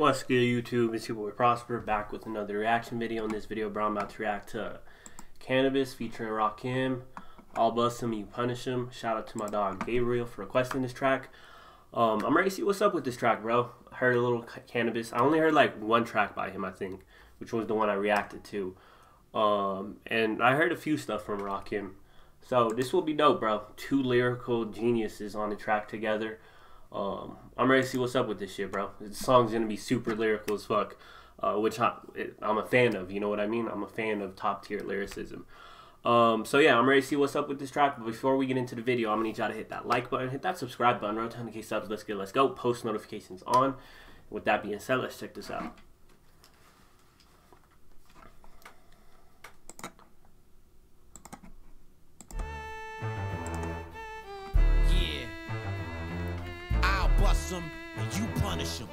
What's good YouTube? It's your boy Prosper back with another reaction video. In this video, bro, I'm about to react to Canibus featuring Rakim. I'll bust him, you punish him. Shout out to my dog Gabriel for requesting this track. Um, I'm ready to see what's up with this track, bro. I heard a little Canibus. I only heard like one track by him, I think, which was the one I reacted to. Um, and I heard a few stuff from Rakim. So this will be dope, bro. Two lyrical geniuses on the track together. Um, I'm ready to see what's up with this shit, bro. The song's gonna be super lyrical as fuck, uh, which I, am a fan of. You know what I mean? I'm a fan of top tier lyricism. Um, so yeah, I'm ready to see what's up with this track. But before we get into the video, I'm gonna need y'all to hit that like button, hit that subscribe button, run 10k subs. Let's get, let's go. Post notifications on. With that being said, let's check this out. Them and you punish them.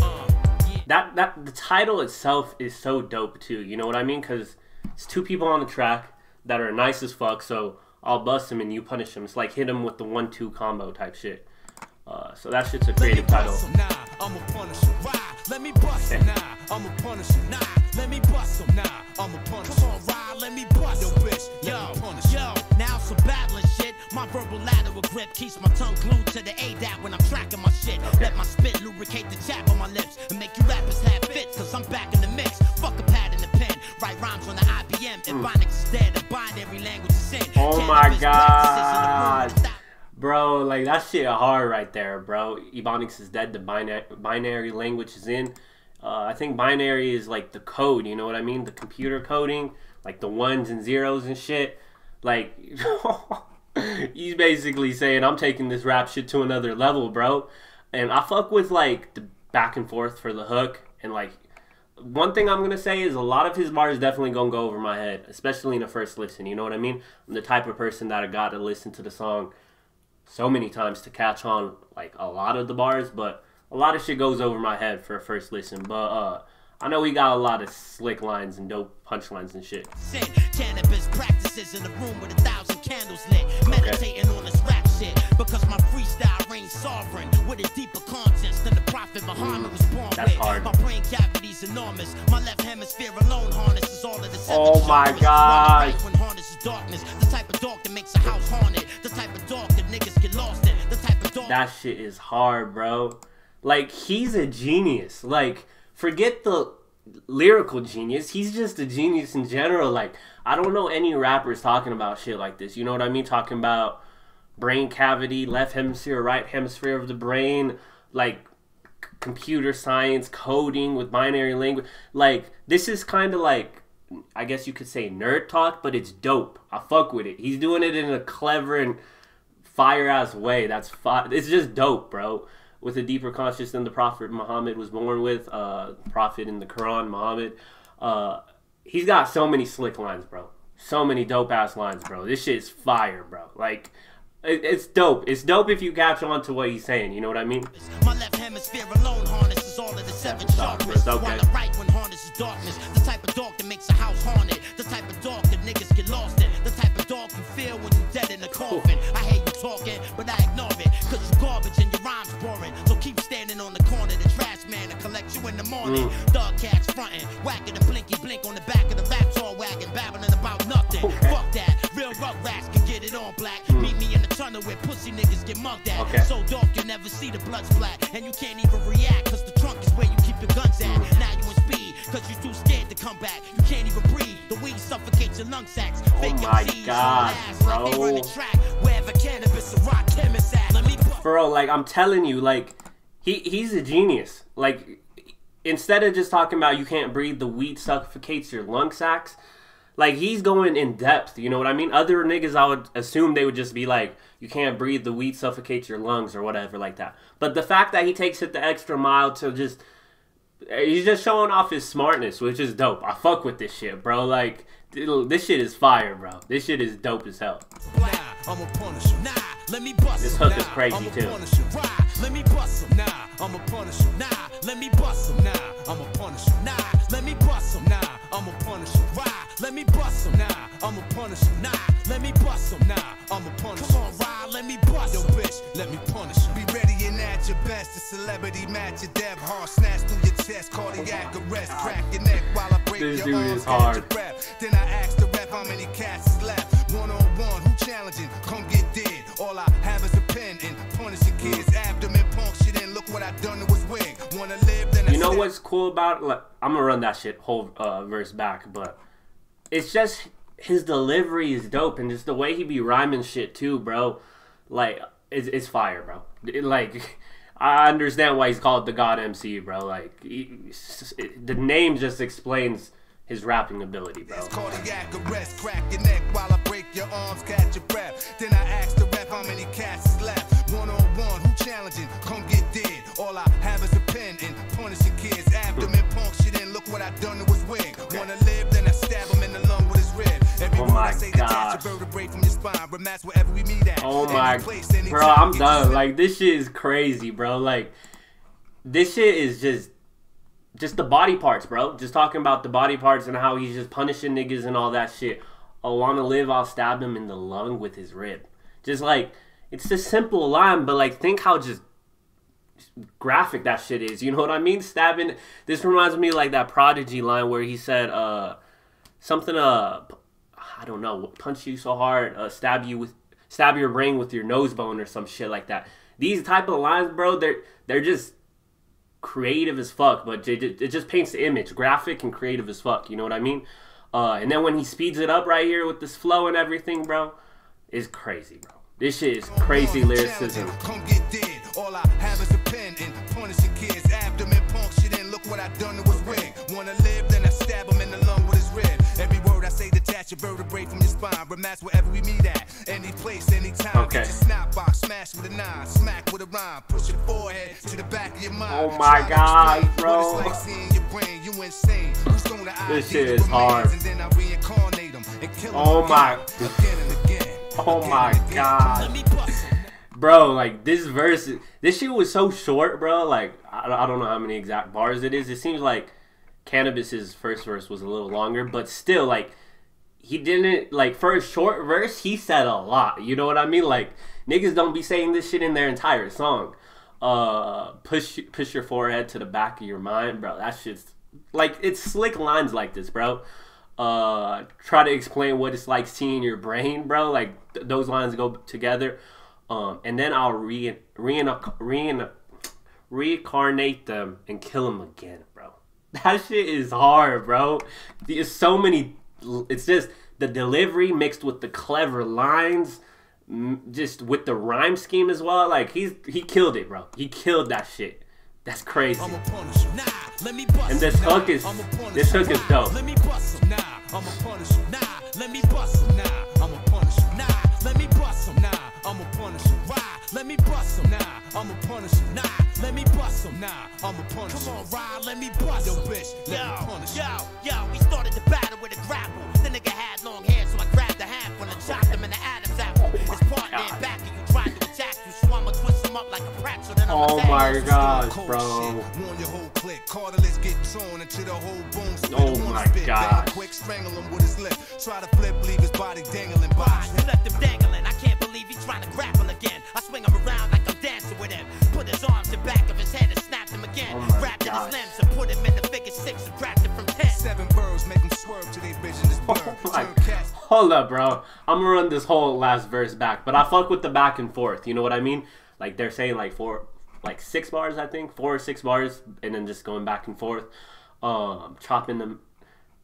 Uh, yeah. That that the title itself is so dope too. You know what I mean? Because it's two people on the track that are nice as fuck. So I'll bust them and you punish them. It's like hit them with the one-two combo type shit. Uh, so that shit's a creative title. Nah, I'm a punish Let me bust him. Nah, I'm a punish Nah, let me bust him. Nah, I'm a punish Come on, ride, let me bust Yo, bitch, yo, yo, now some battling shit. My verbal ladder with grip keeps my tongue glued to the ADAT when I'm tracking my shit. Let my spit lubricate the chap on my lips and make you rappers have fits, cause I'm back in the mix. Fuck a pad in the pen, write rhymes on the IBM. Mm. Ebonics is dead, a binary language is sin. Oh my god. Bro, like that shit hard right there, bro. Ebonics is dead, the binary, binary language is in. Uh, I think binary is like the code, you know what I mean? The computer coding, like the ones and zeros and shit. Like, he's basically saying I'm taking this rap shit to another level, bro. And I fuck with like the back and forth for the hook and like one thing I'm gonna say is a lot of his bars definitely gonna go over my head, especially in the first listen. You know what I mean? I'm the type of person that I got to listen to the song so many times to catch on like a lot of the bars, but a lot of shit goes over my head for a first listen. But uh I know he got a lot of slick lines and dope punchlines and shit. Candles lit, meditating on this rap shit because my freestyle reigns sovereign with a deeper conscience than the prophet Muhammad was born That's with. Hard. My brain cavity's enormous. My left hemisphere alone harnesses all of the oh seven Oh my god. When harnesses darkness, the type of dark that makes a house haunted, the type of dark that niggas get lost in, the type of dark That shit is hard, bro. Like he's a genius. Like forget the lyrical genius. He's just a genius in general. Like, I don't know any rappers talking about shit like this. You know what I mean? Talking about brain cavity, left hemisphere, right hemisphere of the brain, like computer science, coding with binary language. Like, this is kind of like, I guess you could say nerd talk, but it's dope. I fuck with it. He's doing it in a clever and fire ass way. That's fi- It's just dope, bro with a deeper conscience than the Prophet Muhammad was born with. Uh, Prophet in the Quran, Muhammad. Uh, he's got so many slick lines, bro. So many dope ass lines, bro. This shit's fire, bro. Like, it, it's dope. It's dope if you catch on to what he's saying. You know what I mean? My left hemisphere alone harnesses all of the seven chakras. Okay. While the right one harnesses darkness. The type of dark that makes a house haunted. The type of dark that niggas get lost in. The type of dark you feel when you're dead in the coffin. I hate you talking, but I ignore it. Cause you garbage and your rhymes boring. So keep standing on the corner, the trash man, to collect you in the morning. Mm. Thug cats fronting, whacking rats can get it on black. Mm. Meet me in the tunnel where pussy niggas get mugged at. Okay. So dark you never see the blood splat, and you can't even react, cause the trunk is where you keep your guns at. Mm. Now you in speed, cause you too scared to come back. You can't even breathe, the weed suffocates your lung sacs. Oh Fake my MCs god, bro. Like they run the track, wherever Canibus or Rakim is at. Let me Bro, like I'm telling you, like he he's a genius. Like instead of just talking about you can't breathe, the weed suffocates your lung sacs. Like he's going in depth, you know what I mean? Other niggas, I would assume they would just be like, "You can't breathe, the weed suffocates your lungs" or whatever like that. But the fact that he takes it the extra mile to just, he's just showing off his smartness, which is dope. I fuck with this shit, bro. Like this shit is fire, bro. This shit is dope as hell. I'm a punisher. Nah, let me bust This hook is crazy too. Let me bust him. Nah, I'm a punisher. Nah, let me bust him. Nah, I'm a punisher. Nah, I'm a punisher. Nah, let me bust him. Nah, I'm a punisher. Come on, ride, let me bust him. Yo, bitch, let me punish him. Be ready and at your best. The celebrity celebrity match your death heart snatch through your chest, cardiac arrest, crack your neck while I break This your dude arms, is hard. your breath. Then I ask the ref how many cats is left. One on one, who challenging? Come get dead. All I have is a pen and punishing kids. Abdomen punctured look what I done to his wig. Wanna live, then I You know step- what's cool about? Like, I'm gonna run that shit whole uh, verse back, but it's just his delivery is dope, and just the way he be rhyming shit too, bro. Like, it's, it's fire, bro. It- like, I understand why he's called the God MC, bro. Like, he, it- the name just explains his rapping ability, bro. Vertebrae from your spine. Rematch wherever we meet at. Oh my, bro. I'm done. Like this shit is crazy, bro. Like this shit is just, just the body parts, bro. Just talking about the body parts and how he's just punishing niggas and all that shit. I wanna live, I'll stab him in the lung with his rib. Just like it's a simple line, but like think how just graphic that shit is. You know what I mean? Stabbing. This reminds me like that Prodigy line where he said, uh, something, uh, I don't know, punch you so hard, uh, stab you with, stab your brain with your nose bone or some shit like that. These type of lines, bro, they're they're just creative as fuck, but it, just paints the image, graphic and creative as fuck. You know what I mean? Uh, and then when he speeds it up right here with this flow and everything, bro, it's crazy, bro. This shit is crazy lyricism. Come get dead. All I have is a pen and kids. Abdomen punctured in, look what I done your vertebrae from your spine. Rematch wherever we meet at. Any place, anytime. Okay. Get your snap box, smash with a nine, smack with a rhyme. Push your forehead to the back of your mind. Oh my God, bro. Like seeing your brain, you insane. Who's gonna This shit is hard. And then I reincarnate 'em and kill 'em Oh my- Again and again. Oh my. God. Let me bust 'em. bro like this verse this shit was so short bro like I, I don't know how many exact bars it is it seems like Canibus's first verse was a little longer but still like he didn't like for a short verse he said a lot you know what i mean? Like niggas don't be saying this shit in their entire song. Uh push push your forehead to the back of your mind bro. That shit's like it's slick lines like this bro. Uh try to explain what it's like seeing your brain bro. Like th- those lines go together. Um and then i'll re re re reincarnate them and kill them again bro. That shit is hard bro. There's so many it's just the delivery mixed with the clever lines just with the rhyme scheme as well. Like he's he killed it bro. He killed that shit. That's crazy. I'ma. Nah, let me bust And this hook is- this hook is dope. Let me bust him. Nah, I'ma punish him. Nah, let me bust him. Nah, I'ma punish him. Come on, Rah, let me bust him. Yo, bitch, let me punish him. Yo, yo, we started the battle with a grapple. The nigga had long hair, so I grabbed a handful and chopped him in the Adam's apple. Oh his partner in back of you tried to attack you, so I'ma twist him up like a pretzel. Then I'ma oh my you. gosh Cold bro shit. Warn your whole clique. Cartilage get torn into the whole bone. Oh my his spit. gosh. Quick, strangle him with his lip. Try to flip, leave his body dangling by. You left him dangling. Hold up, bro. I'm gonna run this whole last verse back, but I fuck with the back and forth. You know what I mean? Like they're saying like four, like six bars, I think, four or six bars, and then just going back and forth, um, chopping them.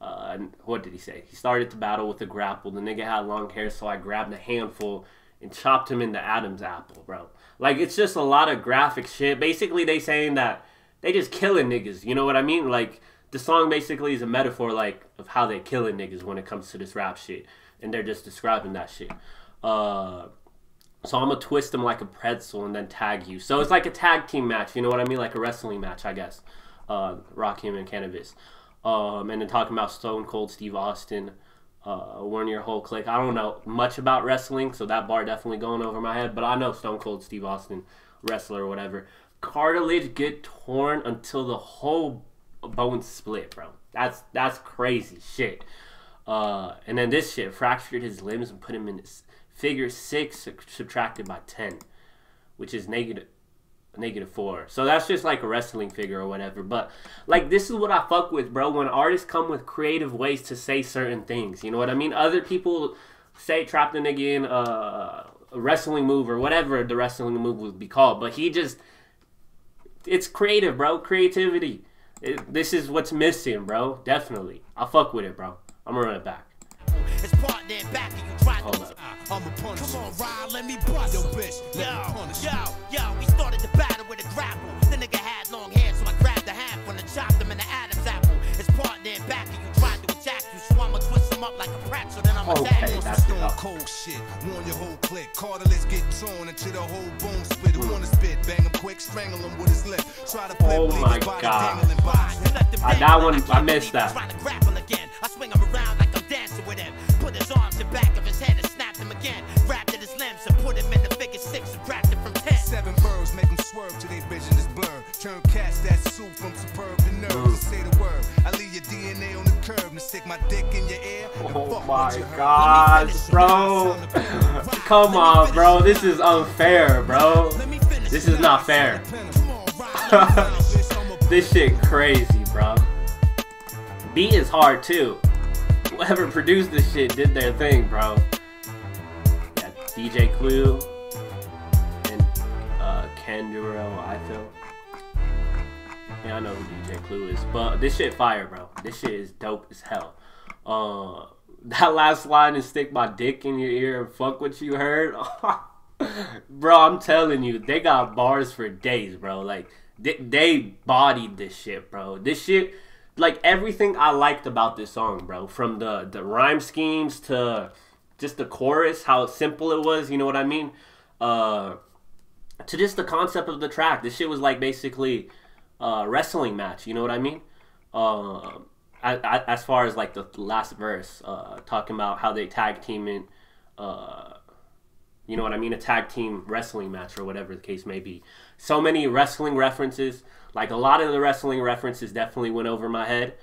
Uh, what did he say? He started to battle with a grapple. The nigga had long hair, so I grabbed a handful and chopped him into Adam's apple, bro. Like it's just a lot of graphic shit. Basically, they saying that they just killing niggas. You know what I mean? Like the song basically is a metaphor like of how they killing niggas when it comes to this rap shit, and they're just describing that shit. Uh, so I'm gonna twist them like a pretzel and then tag you. So it's like a tag team match. You know what I mean? Like a wrestling match, I guess. Uh, Rakim and Canibus. Um, and then talking about Stone Cold Steve Austin, uh, Warn Your Whole Click. I don't know much about wrestling, so that bar definitely going over my head. But I know Stone Cold Steve Austin, wrestler or whatever. Cartilage get torn until the whole bone split, bro. That's that's crazy shit. Uh, and then this shit fractured his limbs and put him in figure six subtracted by ten, which is negative. negative four. So that's just like a wrestling figure or whatever. But like this is what I fuck with, bro. When artists come with creative ways to say certain things, you know what I mean? Other people say trap the nigga in uh, a wrestling move or whatever the wrestling move would be called, but he just it's creative, bro. Creativity. It, this is what's missing, bro. Definitely. I fuck with it, bro. I'm gonna run it back. It's partner in back and you try Hold to. up. Uh, I'm a punch. Come on, Rod, let me bust. Yo, bitch, let yo, me punish yo, yo, we started the battle with a grapple. The nigga had long hair, so I grabbed a handful and chopped him in the Adam's apple. His partner in back and you tried to attack you, so I'ma twist him up like a pretzel, then I'ma Okay, tag you. that's Stone enough. cold shit. Warn your whole clique. Cartilage get torn until the whole bone split. Who wanna spit? Bang him quick, strangle him with his lip. Try to play Oh my God. dangling by his You left him dead, that one- I missed that. My gosh, bro. Come on, bro. This is unfair, bro. This is not fair. This shit crazy, bro. Beat is hard too. Whoever produced this shit did their thing, bro. Yeah, DJ Clue and uh, Kenduro, I feel. Yeah, I know who DJ Clue is, but this shit fire, bro. This shit is dope as hell. Uh, that last line is "stick my dick in your ear and fuck what you heard." bro, I'm telling you, they got bars for days, bro. Like they, they bodied this shit, bro. This shit, like everything I liked about this song, bro. From the the rhyme schemes to just the chorus, how simple it was. You know what I mean? Uh, to just the concept of the track. This shit was like basically a wrestling match. You know what I mean? I, as far as like the last verse, uh, talking about how they tag teaming, uh, you know what I mean? A tag team wrestling match or whatever the case may be. So many wrestling references. Like a lot of the wrestling references definitely went over my head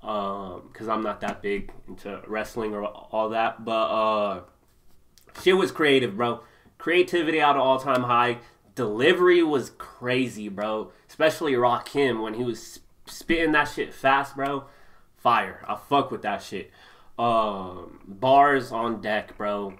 because I'm not that big into wrestling or all that. But uh, shit was creative, bro. Creativity out of all time high. Delivery was crazy, bro. Especially Rakim when he was sp- spitting that shit fast, bro. Fire. I fuck with that shit. Um, bars on deck, bro.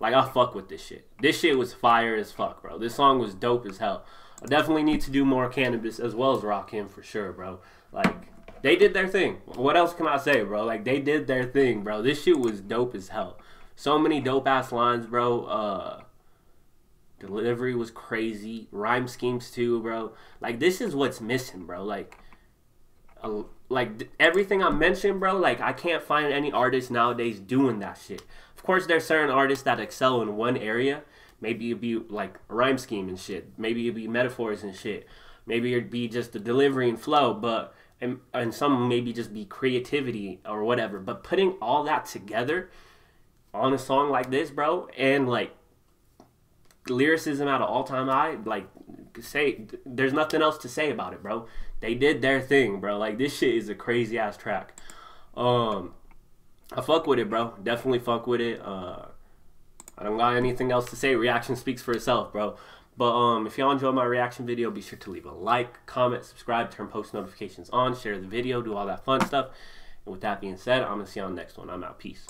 Like I fuck with this shit. This shit was fire as fuck, bro. This song was dope as hell. I definitely need to do more Canibus as well as Rakim for sure, bro. Like they did their thing. What else can I say, bro? Like they did their thing, bro. This shit was dope as hell. So many dope ass lines, bro. Uh delivery was crazy. Rhyme schemes too, bro. Like this is what's missing, bro. Like like everything I mentioned, bro. Like I can't find any artists nowadays doing that shit. Of course, there's certain artists that excel in one area. Maybe it'd be like rhyme scheme and shit. Maybe it'd be metaphors and shit. Maybe it'd be just the delivery and flow. But and, and some maybe just be creativity or whatever. But putting all that together on a song like this, bro, and like lyricism at an all time high, like say there's nothing else to say about it, bro. They did their thing, bro. Like this shit is a crazy ass track. Um I fuck with it, bro. Definitely fuck with it. Uh I don't got anything else to say. Reaction speaks for itself, bro. But um if y'all enjoyed my reaction video, be sure to leave a like, comment, subscribe, turn post notifications on, share the video, do all that fun stuff. And with that being said, I'm gonna see y'all next one. I'm out. Peace.